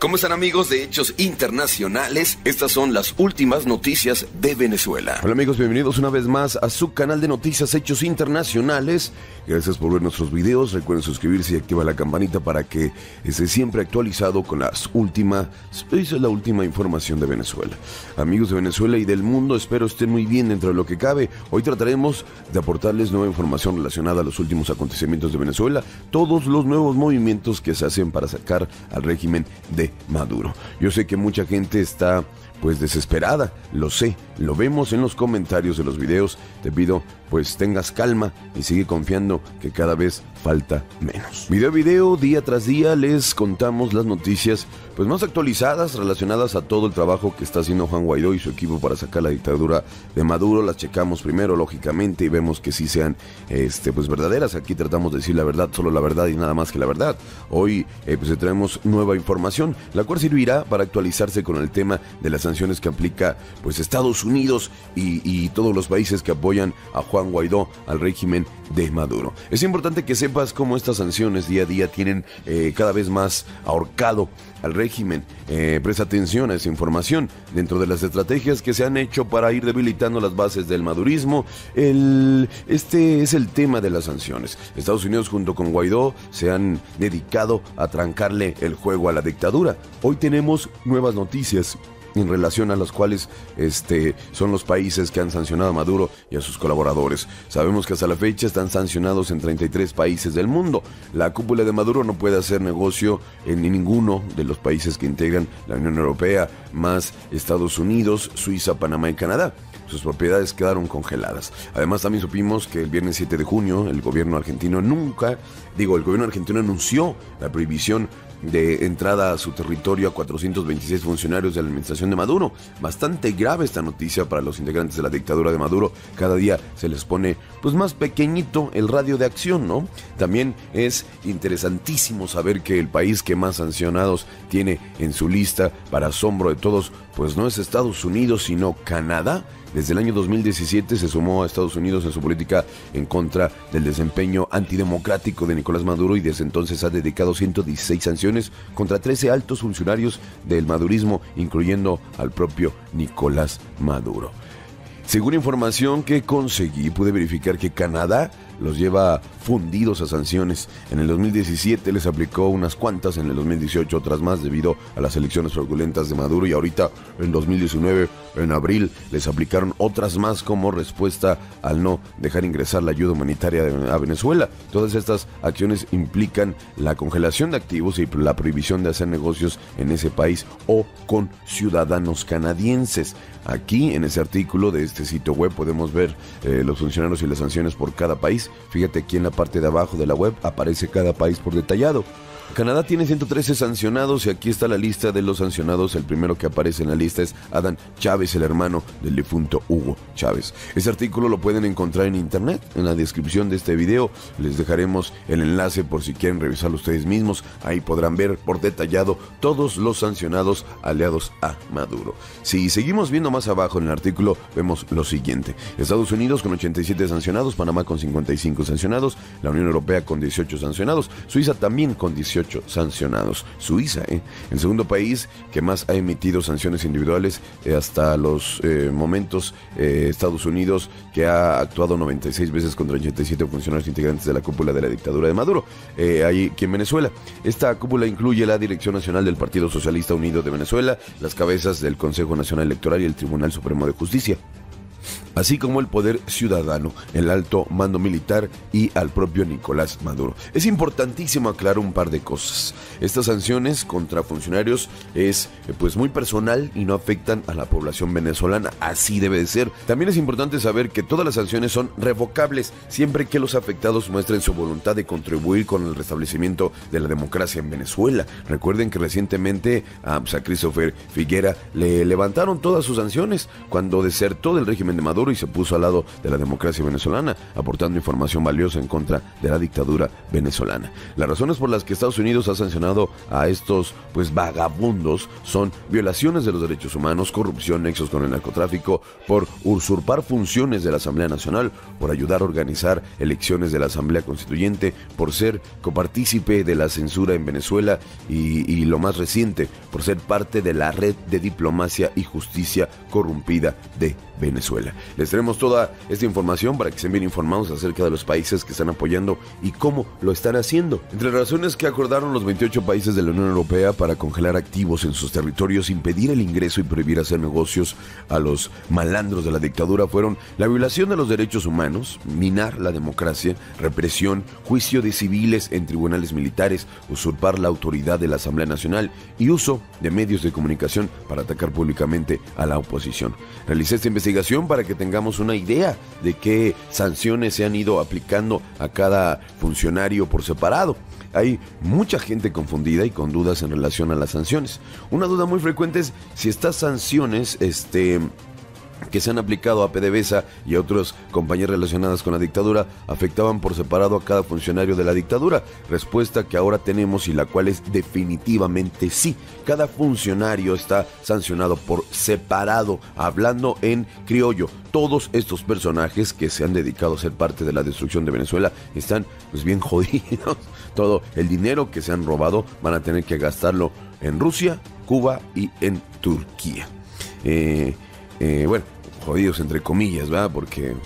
¿Cómo están amigos de Hechos Internacionales? Estas son las últimas noticias de Venezuela. Hola amigos, bienvenidos una vez más a su canal de noticias Hechos Internacionales. Gracias por ver nuestros videos. Recuerden suscribirse y activar la campanita para que esté siempre actualizado con las últimas, es la última información de Venezuela. Amigos de Venezuela y del mundo, espero estén muy bien dentro de lo que cabe. Hoy trataremos de aportarles nueva información relacionada a los últimos acontecimientos de Venezuela, todos los nuevos movimientos que se hacen para sacar al régimen de Maduro. Yo sé que mucha gente está pues desesperada, lo sé, lo vemos en los comentarios de los videos, te pido pues tengas calma y sigue confiando que cada vez falta menos. Video a video, día tras día les contamos las noticias pues más actualizadas relacionadas a todo el trabajo que está haciendo Juan Guaidó y su equipo para sacar la dictadura de Maduro. Las checamos primero, lógicamente, y vemos que sí sean este, pues verdaderas. Aquí tratamos de decir la verdad, solo la verdad y nada más que la verdad. Hoy eh, pues traemos nueva información, la cual servirá para actualizarse con el tema de las sanciones que aplica pues Estados Unidos y, y todos los países que apoyan a Juan Guaidó, al régimen de Maduro. Es importante que sepas cómo estas sanciones día a día tienen eh, cada vez más ahorcado al régimen. Eh, presta atención a esa información. Dentro de las estrategias que se han hecho para ir debilitando las bases del madurismo, el, este es el tema de las sanciones. Estados Unidos junto con Guaidó se han dedicado a trancarle el juego a la dictadura. Hoy tenemos nuevas noticias en relación a las cuales este, son los países que han sancionado a Maduro y a sus colaboradores. Sabemos que hasta la fecha están sancionados en 33 países del mundo. La cúpula de Maduro no puede hacer negocio en ninguno de los países que integran la Unión Europea, más Estados Unidos, Suiza, Panamá y Canadá sus propiedades quedaron congeladas. Además, también supimos que el viernes 7 de junio el gobierno argentino nunca, digo, el gobierno argentino anunció la prohibición de entrada a su territorio a 426 funcionarios de la administración de Maduro. Bastante grave esta noticia para los integrantes de la dictadura de Maduro. Cada día se les pone pues más pequeñito el radio de acción, ¿no? También es interesantísimo saber que el país que más sancionados tiene en su lista para asombro de todos pues no es Estados Unidos sino Canadá desde el año 2017 se sumó a Estados Unidos en su política en contra del desempeño antidemocrático de Nicolás Maduro y desde entonces ha dedicado 116 sanciones contra 13 altos funcionarios del madurismo, incluyendo al propio Nicolás Maduro. Según información que conseguí, pude verificar que Canadá los lleva fundidos a sanciones. En el 2017 les aplicó unas cuantas, en el 2018 otras más debido a las elecciones fraudulentas de Maduro y ahorita en 2019, en abril, les aplicaron otras más como respuesta al no dejar ingresar la ayuda humanitaria a Venezuela. Todas estas acciones implican la congelación de activos y la prohibición de hacer negocios en ese país o con ciudadanos canadienses. Aquí en ese artículo de este sitio web podemos ver eh, los funcionarios y las sanciones por cada país Fíjate aquí en parte de abajo de la web aparece cada país por detallado. Canadá tiene 113 sancionados y aquí está la lista de los sancionados. El primero que aparece en la lista es Adán Chávez, el hermano del difunto Hugo Chávez. Este artículo lo pueden encontrar en internet, en la descripción de este video. Les dejaremos el enlace por si quieren revisarlo ustedes mismos. Ahí podrán ver por detallado todos los sancionados aliados a Maduro. Si seguimos viendo más abajo en el artículo, vemos lo siguiente. Estados Unidos con 87 sancionados, Panamá con 55 sancionados, la Unión Europea con 18 sancionados, Suiza también con 18 sancionados. Suiza, ¿eh? el segundo país que más ha emitido sanciones individuales eh, hasta los eh, momentos. Estados Unidos, que ha actuado 96 veces contra 87 funcionarios integrantes de la cúpula de la dictadura de Maduro. ahí aquí en Venezuela. Esta cúpula incluye la Dirección Nacional del Partido Socialista Unido de Venezuela, las cabezas del Consejo Nacional Electoral y el Tribunal Supremo de Justicia así como el poder ciudadano, el alto mando militar y al propio Nicolás Maduro. Es importantísimo aclarar un par de cosas. Estas sanciones contra funcionarios es pues muy personal y no afectan a la población venezolana, así debe de ser. También es importante saber que todas las sanciones son revocables siempre que los afectados muestren su voluntad de contribuir con el restablecimiento de la democracia en Venezuela. Recuerden que recientemente a, pues, a Christopher Figuera le levantaron todas sus sanciones cuando desertó del régimen de Maduro Y se puso al lado de la democracia venezolana, aportando información valiosa en contra de la dictadura venezolana. Las razones por las que Estados Unidos ha sancionado a estos pues vagabundos son violaciones de los derechos humanos, corrupción, nexos con el narcotráfico, por usurpar funciones de la Asamblea Nacional, por ayudar a organizar elecciones de la Asamblea Constituyente, por ser copartícipe de la censura en Venezuela y, y lo más reciente, por ser parte de la red de diplomacia y justicia corrompida de Venezuela. Les tenemos toda esta información para que estén bien informados acerca de los países que están apoyando y cómo lo están haciendo. Entre las razones que acordaron los 28 países de la Unión Europea para congelar activos en sus territorios, impedir el ingreso y prohibir hacer negocios a los malandros de la dictadura fueron la violación de los derechos humanos, minar la democracia, represión, juicio de civiles en tribunales militares, usurpar la autoridad de la Asamblea Nacional y uso de medios de comunicación para atacar públicamente a la oposición. Realicé esta para que tengamos una idea de qué sanciones se han ido aplicando a cada funcionario por separado. Hay mucha gente confundida y con dudas en relación a las sanciones. Una duda muy frecuente es si estas sanciones este, que se han aplicado a PDVSA y a otras compañías relacionadas con la dictadura afectaban por separado a cada funcionario de la dictadura. Respuesta que ahora tenemos y la cual es definitivamente sí. Cada funcionario está sancionado por separado, hablando en criollo. Todos estos personajes que se han dedicado a ser parte de la destrucción de Venezuela están pues bien jodidos. Todo el dinero que se han robado van a tener que gastarlo en Rusia, Cuba y en Turquía. Eh, eh, bueno, jodidos entre comillas, ¿verdad? Porque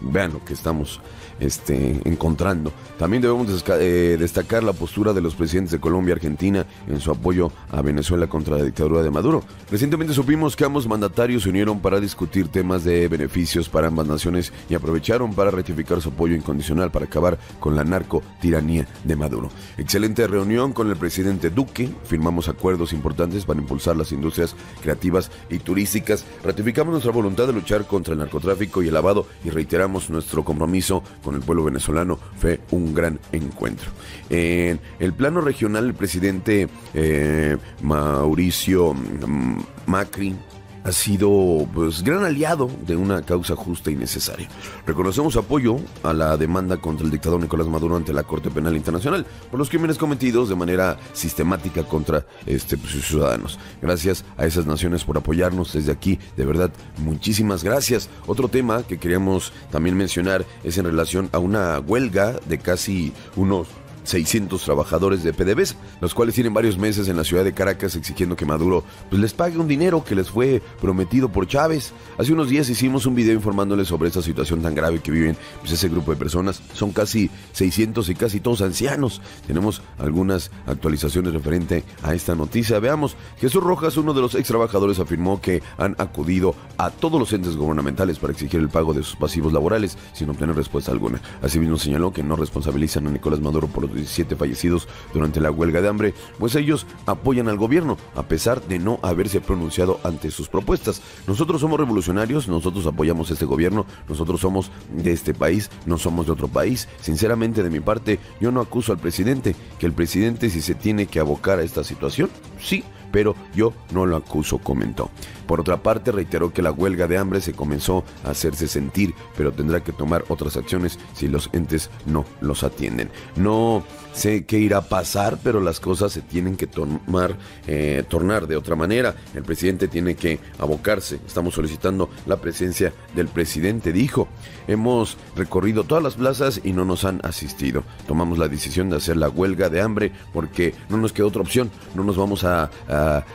vean lo que estamos este, encontrando. También debemos eh, destacar la postura de los presidentes de Colombia y Argentina en su apoyo a Venezuela contra la dictadura de Maduro. Recientemente supimos que ambos mandatarios se unieron para discutir temas de beneficios para ambas naciones y aprovecharon para ratificar su apoyo incondicional para acabar con la narco tiranía de Maduro. Excelente reunión con el presidente Duque, firmamos acuerdos importantes para impulsar las industrias creativas y turísticas, ratificamos nuestra voluntad de luchar contra el narcotráfico y el lavado y reiteramos nuestro compromiso con el pueblo venezolano. Fue un gran encuentro. En el plano regional, el presidente eh, Mauricio mm, Macri ha sido pues gran aliado de una causa justa y necesaria. Reconocemos apoyo a la demanda contra el dictador Nicolás Maduro ante la Corte Penal Internacional por los crímenes cometidos de manera sistemática contra este, pues, sus ciudadanos. Gracias a esas naciones por apoyarnos desde aquí, de verdad, muchísimas gracias. Otro tema que queríamos también mencionar es en relación a una huelga de casi unos 600 trabajadores de PDVSA, los cuales tienen varios meses en la ciudad de Caracas exigiendo que Maduro pues, les pague un dinero que les fue prometido por Chávez. Hace unos días hicimos un video informándoles sobre esta situación tan grave que viven pues, ese grupo de personas. Son casi 600 y casi todos ancianos. Tenemos algunas actualizaciones referente a esta noticia. Veamos, Jesús Rojas, uno de los ex trabajadores, afirmó que han acudido a todos los entes gubernamentales para exigir el pago de sus pasivos laborales sin obtener respuesta alguna. Asimismo señaló que no responsabilizan a Nicolás Maduro por los 17 fallecidos durante la huelga de hambre, pues ellos apoyan al gobierno, a pesar de no haberse pronunciado ante sus propuestas. Nosotros somos revolucionarios, nosotros apoyamos este gobierno, nosotros somos de este país, no somos de otro país. Sinceramente, de mi parte, yo no acuso al presidente, que el presidente si se tiene que abocar a esta situación, sí, pero yo no lo acuso, comentó. Por otra parte, reiteró que la huelga de hambre se comenzó a hacerse sentir, pero tendrá que tomar otras acciones si los entes no los atienden. No sé qué irá a pasar, pero las cosas se tienen que tomar, eh, tornar de otra manera. El presidente tiene que abocarse. Estamos solicitando la presencia del presidente, dijo. Hemos recorrido todas las plazas y no nos han asistido. Tomamos la decisión de hacer la huelga de hambre porque no nos queda otra opción. No nos vamos a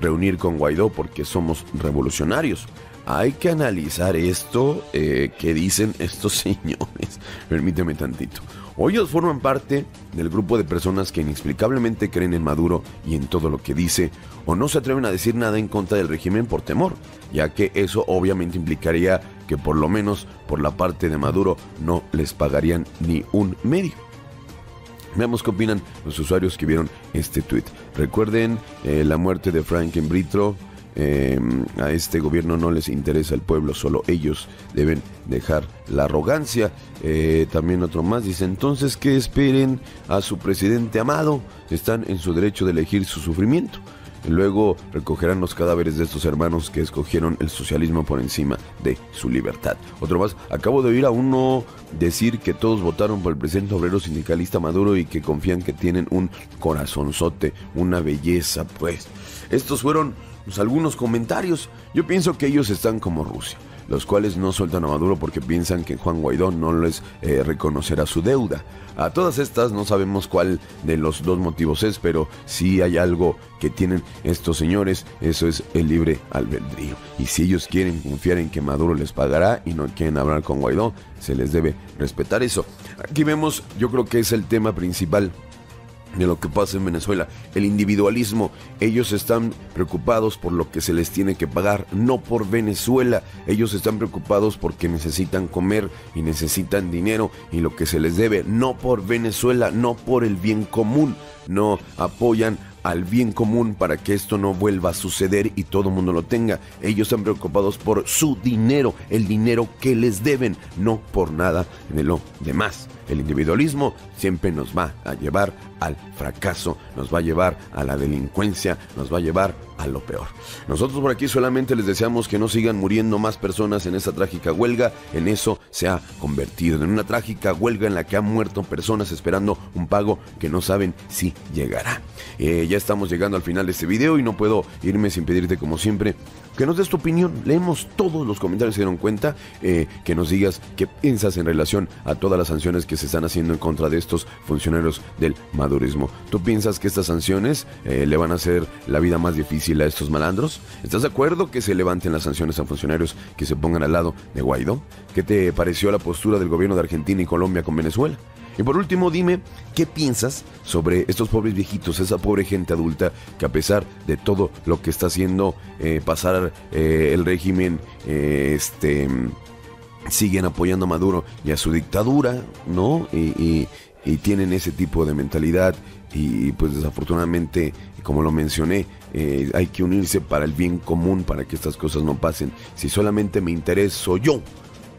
reunir con Guaidó porque somos revolucionarios. Hay que analizar esto eh, que dicen estos señores. Permíteme tantito. ellos forman parte del grupo de personas que inexplicablemente creen en Maduro y en todo lo que dice, o no se atreven a decir nada en contra del régimen por temor, ya que eso obviamente implicaría que por lo menos por la parte de Maduro no les pagarían ni un medio. Veamos qué opinan los usuarios que vieron este tweet. Recuerden eh, la muerte de Frank en Britro. Em, a este gobierno no les interesa el pueblo, solo ellos deben dejar la arrogancia. Eh, también otro más dice, entonces que esperen a su presidente amado, están en su derecho de elegir su sufrimiento. Luego recogerán los cadáveres de estos hermanos que escogieron el socialismo por encima de su libertad. Otro más, acabo de oír a uno decir que todos votaron por el presidente obrero sindicalista Maduro y que confían que tienen un corazonzote, una belleza, pues. Estos fueron pues, algunos comentarios. Yo pienso que ellos están como Rusia los cuales no sueltan a Maduro porque piensan que Juan Guaidó no les eh, reconocerá su deuda. A todas estas no sabemos cuál de los dos motivos es, pero si hay algo que tienen estos señores, eso es el libre albedrío. Y si ellos quieren confiar en que Maduro les pagará y no quieren hablar con Guaidó, se les debe respetar eso. Aquí vemos, yo creo que es el tema principal de lo que pasa en Venezuela. El individualismo, ellos están preocupados por lo que se les tiene que pagar, no por Venezuela. Ellos están preocupados porque necesitan comer y necesitan dinero y lo que se les debe, no por Venezuela, no por el bien común. No apoyan al bien común para que esto no vuelva a suceder y todo el mundo lo tenga. Ellos están preocupados por su dinero, el dinero que les deben, no por nada de lo demás. El individualismo siempre nos va a llevar al fracaso, nos va a llevar a la delincuencia, nos va a llevar lo peor. Nosotros por aquí solamente les deseamos que no sigan muriendo más personas en esta trágica huelga. En eso se ha convertido, en una trágica huelga en la que han muerto personas esperando un pago que no saben si llegará. Eh, ya estamos llegando al final de este video y no puedo irme sin pedirte como siempre que nos des tu opinión. Leemos todos los comentarios que dieron cuenta, eh, que nos digas qué piensas en relación a todas las sanciones que se están haciendo en contra de estos funcionarios del madurismo. ¿Tú piensas que estas sanciones eh, le van a hacer la vida más difícil a estos malandros? ¿Estás de acuerdo que se levanten las sanciones a funcionarios que se pongan al lado de Guaidó? ¿Qué te pareció la postura del gobierno de Argentina y Colombia con Venezuela? Y por último, dime, ¿qué piensas sobre estos pobres viejitos, esa pobre gente adulta que a pesar de todo lo que está haciendo eh, pasar eh, el régimen, eh, este, siguen apoyando a Maduro y a su dictadura, ¿no? Y, tienen ese tipo de mentalidad y pues desafortunadamente, como lo mencioné, hay que unirse para el bien común, para que estas cosas no pasen. Si solamente me intereso yo,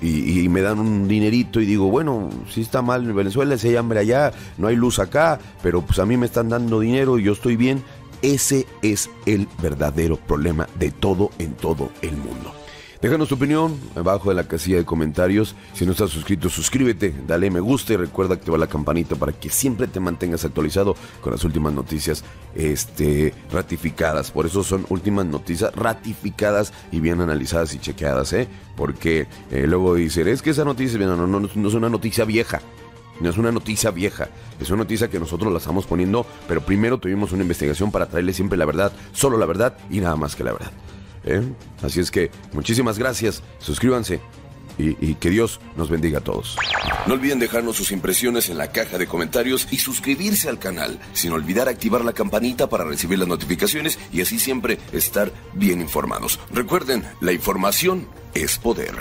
y, me dan un dinerito y digo, bueno, si está mal en Venezuela, si hay hambre allá, no hay luz acá, pero pues a mí me están dando dinero y yo estoy bien. Ese es el verdadero problema de todo en todo el mundo. Déjanos tu opinión abajo de la casilla de comentarios. Si no estás suscrito, suscríbete, dale me gusta y recuerda activar la campanita para que siempre te mantengas actualizado con las últimas noticias este, ratificadas. Por eso son últimas noticias ratificadas y bien analizadas y chequeadas, ¿eh? Porque eh, luego dicen, es que esa noticia no, no, es una noticia vieja. No es una noticia vieja, es una noticia que nosotros la estamos poniendo, pero primero tuvimos una investigación para traerle siempre la verdad, solo la verdad y nada más que la verdad. ¿Eh? Así es que muchísimas gracias, suscríbanse y, que Dios nos bendiga a todos. No olviden dejarnos sus impresiones en la caja de comentarios y suscribirse al canal, sin olvidar activar la campanita para recibir las notificaciones y así siempre estar bien informados. Recuerden, la información es poder.